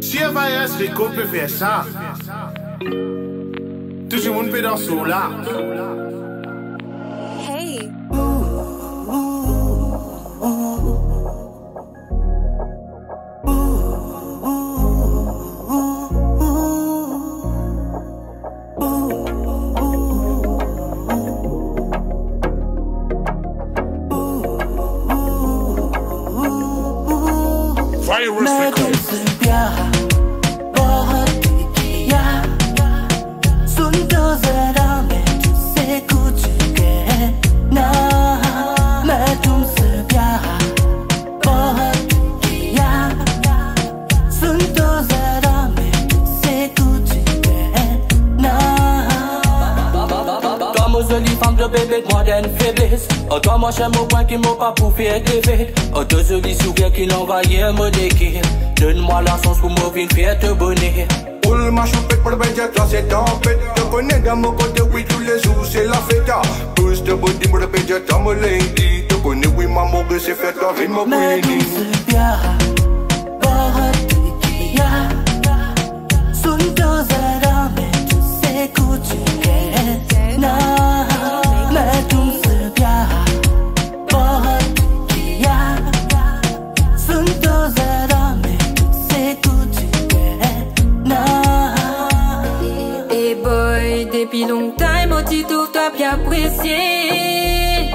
Sirvayes e Rico pe fè sa. Toujou moun pe dan sou la. virus record. bebek mwen den febles O to mwen chen mwen kwen ki mwen pa pou fye devet O te soli sou gen ki lan vaye mwen deke Den mwen la sens pou mwen vin fye te bone Roule ma choupette pour le budget, là c'est tempête. Te connais dans mon côté, oui tous les jours c'est la fête. Boost the body pour le budget, dans mon lundi. Te connais, oui maman que c'est fête, la vie m'a qui a. Sous boy, depuis longtemps, moi tu trouve toi bien apprécié.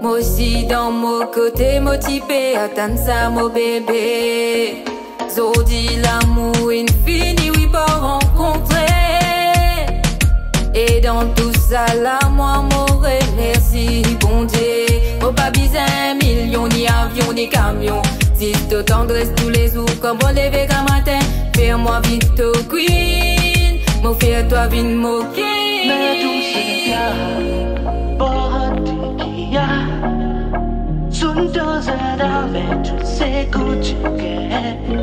Moi aussi dans mon côté motivé, attends ça mon bébé. Zodi l'amour infini, oui pas rencontrer. Et dans tout ça là, moi m'aurais merci bon Dieu. Moi pas besoin un million, ni avion, ni camion. Si te tendresse tous les jours, comme on lève qu'un matin, fais-moi vite au queen. Mon fier, toi, vine moquer. मैं तुमसे प्यार बहुत किया सुन तो जरा मैं तुझसे कुछ कहना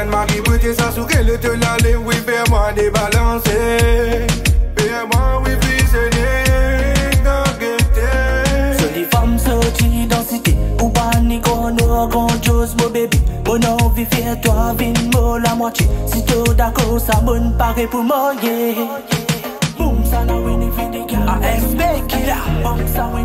peut-être certaine mari beauté sans sous qu'elle te l'aller, oui, fais-moi débalancer. Fais-moi, oui, prisonnier, gagueté. Jolie femme sortie dans cité Ou pas ni qu'on aura chose mon bébé. Mon envie fait toi vine moi la moitié. Si t'es d'accord ça bonne pareil pour moi yeah Boom ça n'a rien fait des gars. ASB killer Boom ça rien